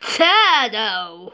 Shadow.